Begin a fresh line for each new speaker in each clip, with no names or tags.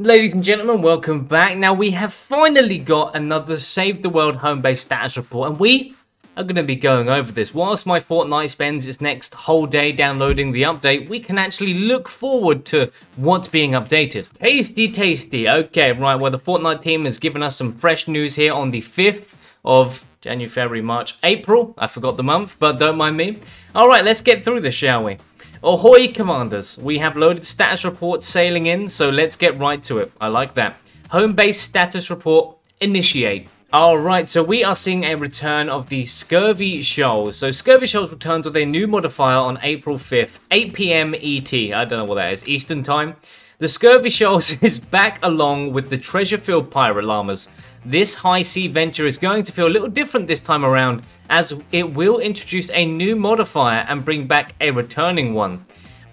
Ladies and gentlemen, welcome back. Now we have finally got another Save the World home base status report and we are going to be going over this. Whilst my Fortnite spends its next whole day downloading the update, we can actually look forward to what's being updated. Tasty, tasty. Okay, right, well the Fortnite team has given us some fresh news here on the 5th of January, February, March, April. I forgot the month, but don't mind me. Alright, let's get through this, shall we? Ahoy, commanders. We have loaded status reports sailing in, so let's get right to it. I like that. Home base status report, initiate. Alright, so we are seeing a return of the Scurvy Shoals. So Scurvy Shoals returns with a new modifier on April 5th, 8pm ET. I don't know what that is, Eastern Time. The Scurvy Shoals is back along with the Treasure Filled Pirate Llamas. This high sea venture is going to feel a little different this time around as it will introduce a new modifier and bring back a returning one.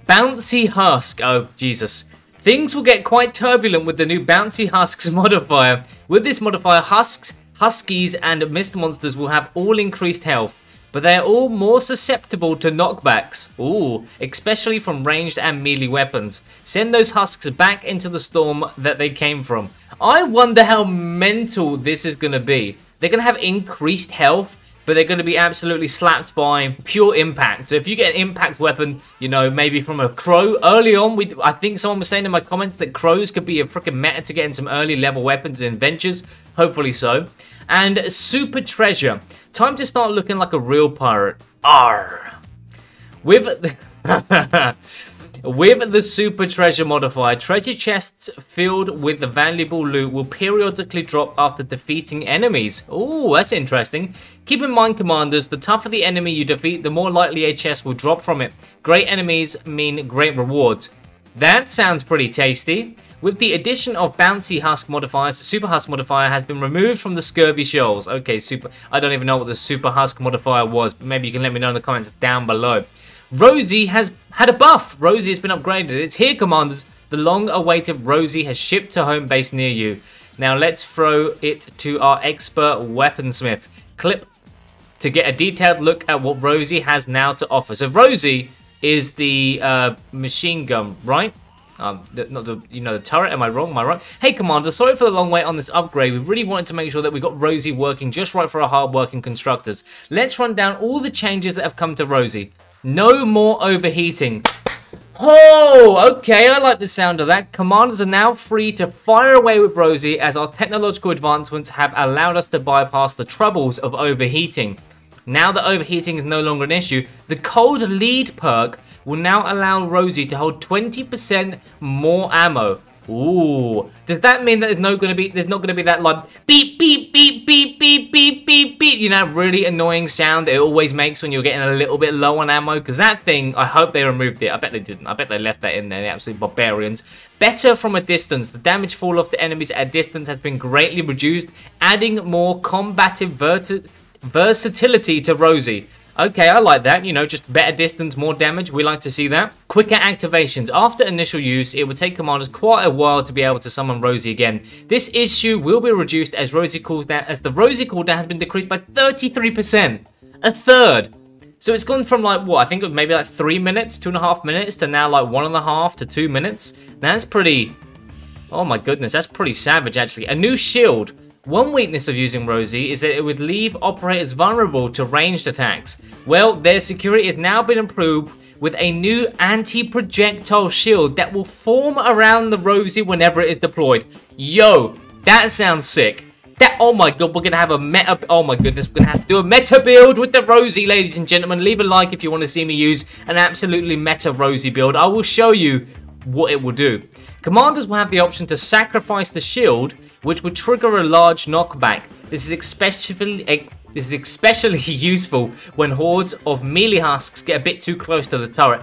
Bouncy Husk, oh Jesus. Things will get quite turbulent with the new Bouncy Husks modifier. With this modifier, Husks, Huskies and Mist Monsters will have all increased health, but they are all more susceptible to knockbacks. Ooh, especially from ranged and melee weapons. Send those Husks back into the storm that they came from. I wonder how mental this is going to be. They're going to have increased health, but they're going to be absolutely slapped by pure impact. So if you get an impact weapon, you know, maybe from a crow, early on, we, I think someone was saying in my comments that crows could be a freaking meta to get in some early level weapons and ventures. Hopefully so. And super treasure. Time to start looking like a real pirate. R. With... With the Super Treasure modifier, treasure chests filled with the valuable loot will periodically drop after defeating enemies. Oh, that's interesting. Keep in mind, commanders, the tougher the enemy you defeat, the more likely a chest will drop from it. Great enemies mean great rewards. That sounds pretty tasty. With the addition of bouncy husk modifiers, the super husk modifier has been removed from the scurvy shoals. Okay, super. I don't even know what the super husk modifier was, but maybe you can let me know in the comments down below. Rosie has had a buff. Rosie has been upgraded. It's here, Commanders. The long-awaited Rosie has shipped to home base near you. Now let's throw it to our expert weaponsmith. Clip to get a detailed look at what Rosie has now to offer. So Rosie is the uh, machine gun, right? Um, the, not the, you know, the turret, am I wrong, am I right? Hey Commander, sorry for the long wait on this upgrade. We really wanted to make sure that we got Rosie working just right for our hard-working constructors. Let's run down all the changes that have come to Rosie. No more overheating. Oh, okay, I like the sound of that. Commanders are now free to fire away with Rosie as our technological advancements have allowed us to bypass the troubles of overheating. Now that overheating is no longer an issue, the cold lead perk will now allow Rosie to hold 20% more ammo. Ooh, does that mean that there's no gonna be there's not gonna be that like beep beep beep beep beep beep beep. You know really annoying sound it always makes when you're getting a little bit low on ammo? Because that thing I hope they removed it. I bet they didn't. I bet they left that in there. The absolute barbarians. Better from a distance. The damage fall off to enemies at a distance has been greatly reduced adding more combative versatility to Rosie Okay, I like that. You know, just better distance, more damage. We like to see that. Quicker activations. After initial use, it would take commanders quite a while to be able to summon Rosie again. This issue will be reduced as Rosie cooldown, as the Rosie cooldown has been decreased by 33%. A third. So it's gone from like, what, I think maybe like three minutes, two and a half minutes, to now like one and a half to two minutes. That's pretty, oh my goodness, that's pretty savage actually. A new shield. One weakness of using Rosie is that it would leave operators vulnerable to ranged attacks. Well, their security has now been improved with a new anti-projectile shield that will form around the Rosie whenever it is deployed. Yo, that sounds sick. That, oh my god, we're to have a meta, oh my goodness, we're to have to do a meta build with the Rosie, ladies and gentlemen. Leave a like if you want to see me use an absolutely meta Rosie build. I will show you what it will do. Commanders will have the option to sacrifice the shield which would trigger a large knockback. This is especially eh, this is especially useful when hordes of melee husks get a bit too close to the turret.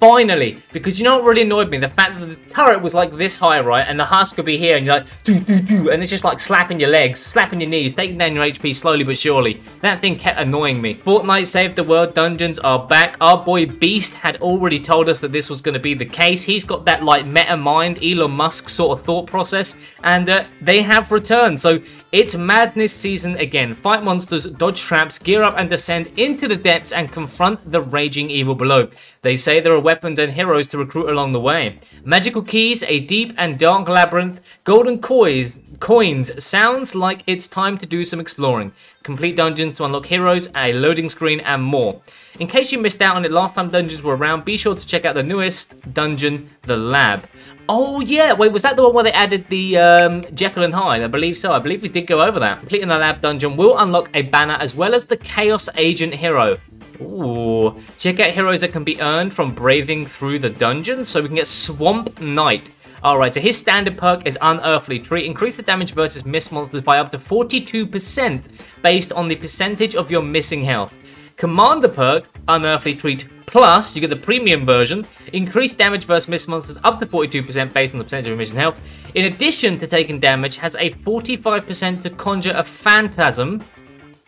Finally, because you know what really annoyed me? The fact that the turret was like this high, right? And the husk could be here and you're like, doo doo doo, and it's just like slapping your legs, slapping your knees, taking down your HP slowly but surely. That thing kept annoying me. Fortnite saved the World dungeons are back. Our boy Beast had already told us that this was going to be the case. He's got that like meta mind, Elon Musk sort of thought process, and uh, they have returned. So It's madness season again. Fight monsters, dodge traps, gear up and descend into the depths and confront the raging evil below. They say there are weapons and heroes to recruit along the way. Magical keys, a deep and dark labyrinth, golden coins, coins sounds like it's time to do some exploring. Complete dungeons to unlock heroes, a loading screen and more. In case you missed out on it last time dungeons were around, be sure to check out the newest dungeon, the lab. Oh yeah, wait, was that the one where they added the um, Jekyll and Hyde? I believe so. I believe we did go over that. Completing the lab dungeon will unlock a banner as well as the Chaos Agent hero. Ooh, check out heroes that can be earned from braving through the dungeon. So we can get Swamp Knight. Alright, so his standard perk is Unearthly Tree. Increase the damage versus mist monsters by up to 42% based on the percentage of your missing health. Commander perk, Unearthly Treat Plus, you get the premium version. Increased damage versus mist monsters up to 42% based on the percentage of mission health. In addition to taking damage, has a 45% to conjure a phantasm.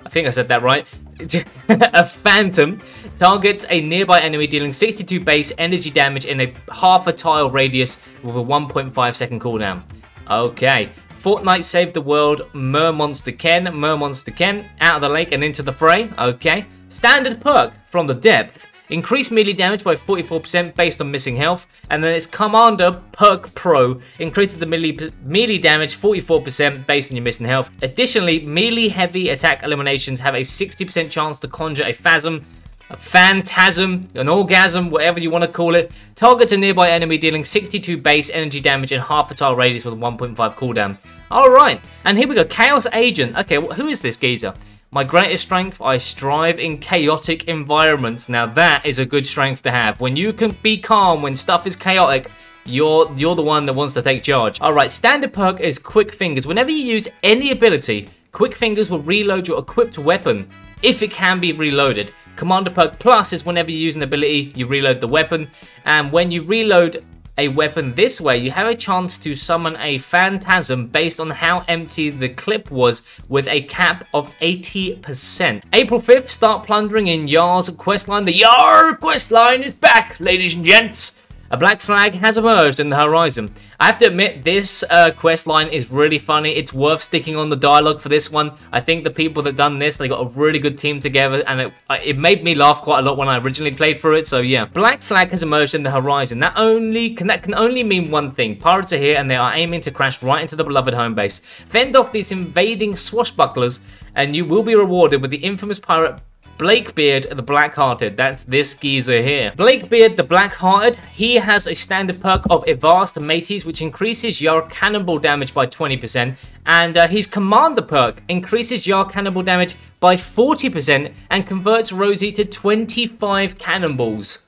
I think I said that right. a phantom targets a nearby enemy dealing 62 base energy damage in a half a tile radius with a 1.5 second cooldown. Okay. Fortnite saved the world, Mer Monster Ken, Mer Monster Ken, out of the lake and into the fray. Okay. Standard perk from the depth. Increase melee damage by 44% based on missing health, and then its Commander Perk Pro increases the melee, melee damage 44% based on your missing health. Additionally, melee heavy attack eliminations have a 60% chance to conjure a phasm, a phantasm, an orgasm, whatever you want to call it. Targets a nearby enemy dealing 62 base energy damage in half a tile radius with a 1.5 cooldown. Alright, and here we go, Chaos Agent. Okay, who is this geezer? My greatest strength, I strive in chaotic environments. Now that is a good strength to have. When you can be calm when stuff is chaotic, you're you're the one that wants to take charge. Alright, standard perk is Quick Fingers. Whenever you use any ability, Quick Fingers will reload your equipped weapon, if it can be reloaded. Commander perk plus is whenever you use an ability, you reload the weapon, and when you reload a weapon this way, you have a chance to summon a Phantasm based on how empty the clip was with a cap of 80%. April 5th, start plundering in Yarrr's questline. The Yarrr questline is back, ladies and gents. A black flag has emerged in the horizon. I have to admit, this uh, quest line is really funny. It's worth sticking on the dialogue for this one. I think the people that done this, they got a really good team together, and it, it made me laugh quite a lot when I originally played through it. So yeah, black flag has emerged in the horizon. That only can that can only mean one thing: pirates are here, and they are aiming to crash right into the beloved home base. Fend off these invading swashbucklers, and you will be rewarded with the infamous pirate Blakebeard the Blackhearted. That's this geezer here. Blakebeard the Blackhearted, he has a standard perk of Avast Mates, which increases your cannonball damage by 20%, and uh, his commander perk increases your cannonball damage by 40% and converts Rosie to 25 cannonballs.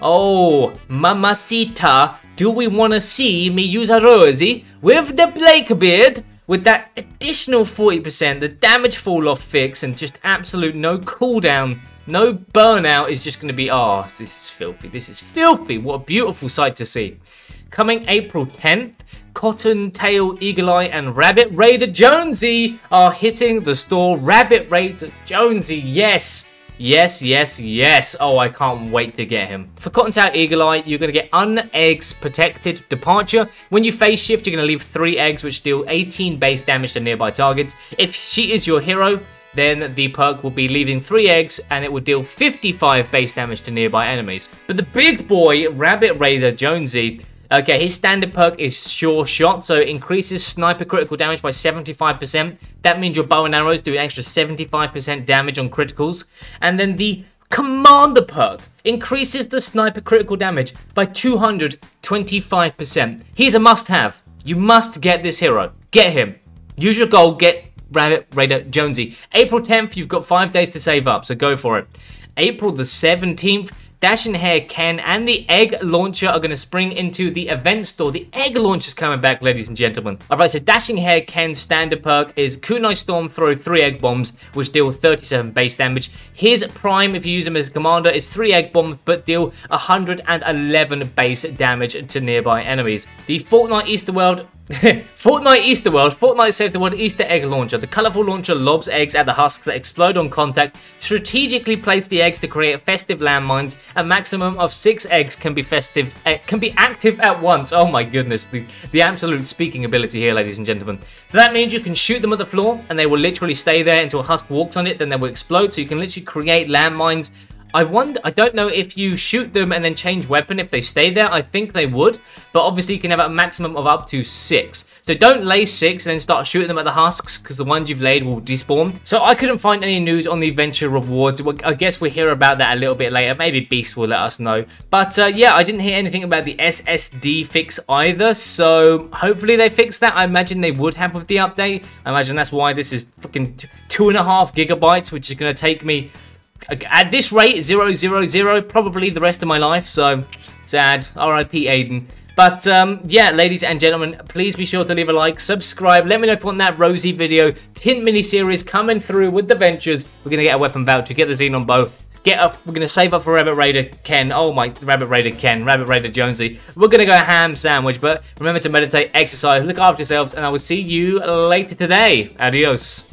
Oh, mamacita, do we want to see me use a Rosie with the Blakebeard? With that additional 40%, the damage fall off fix and just absolute no cooldown, no burnout is just going to be, oh, this is filthy. This is filthy. What a beautiful sight to see. Coming April 10th, Cottontail, Eagle Eye, and Rabbit Raider Jonesy are hitting the store. Rabbit Raider Jonesy, yes! Yes, yes, yes. Oh, I can't wait to get him. For Cottontail Eagle Eye, you're going to get Uneggs Protected Departure. When you phase shift, you're going to leave 3 eggs, which deal 18 base damage to nearby targets. If she is your hero, then the perk will be leaving 3 eggs and it will deal 55 base damage to nearby enemies. But the big boy, Rabbit Raider Jonesy, Okay, his standard perk is Sure Shot, so it increases sniper critical damage by 75%. That means your bow and arrows do an extra 75% damage on criticals. And then the Commander perk increases the sniper critical damage by 225%. He's a must-have. You must get this hero. Get him. Use your gold, get Rabbit Raider Jonesy. April 10th, you've got 5 days to save up, so go for it. April the 17th, Dashing Hare Ken and the Egg Launcher are going to spring into the event store. The Egg Launcher is coming back, ladies and gentlemen. Alright, so Dashing Hare Ken's standard perk is Kunai Storm throw 3 Egg Bombs, which deal 37 base damage. His prime, if you use him as a commander, is 3 Egg Bombs, but deal 111 base damage to nearby enemies. The Fortnite Easter World Fortnite Easter World. Fortnite saved the world Easter egg launcher. The colorful launcher lobs eggs at the husks that explode on contact. Strategically place the eggs to create festive landmines. A maximum of six eggs can be festive, uh, can be active at once. Oh my goodness, the, the absolute speaking ability here, ladies and gentlemen. So that means you can shoot them at the floor, and they will literally stay there until a husk walks on it. Then they will explode. So you can literally create landmines I wonder, I don't know if you shoot them and then change weapon if they stay there. I think they would, but obviously you can have a maximum of up to six. So don't lay six and then start shooting them at the husks because the ones you've laid will despawn. So I couldn't find any news on the adventure rewards. I guess we'll hear about that a little bit later. Maybe Beast will let us know. But uh, yeah, I didn't hear anything about the SSD fix either. So hopefully they fix that. I imagine they would have with the update. I imagine that's why this is fucking two and a half gigabytes, which is going to take me at this rate, 000, probably the rest of my life, so sad. RIP Aidan. But um, yeah, ladies and gentlemen, please be sure to leave a like, subscribe. Let me know if you want that Rosie video, Tint mini-series coming through with the Ventures. We're going to get a weapon voucher, get the Xenon bow, get up. We're going to save up for Rabbit Raider Ken. Oh my, Rabbit Raider Ken, Rabbit Raider Jonesy. We're going to go ham sandwich, but remember to meditate, exercise, look after yourselves, and I will see you later today. Adios.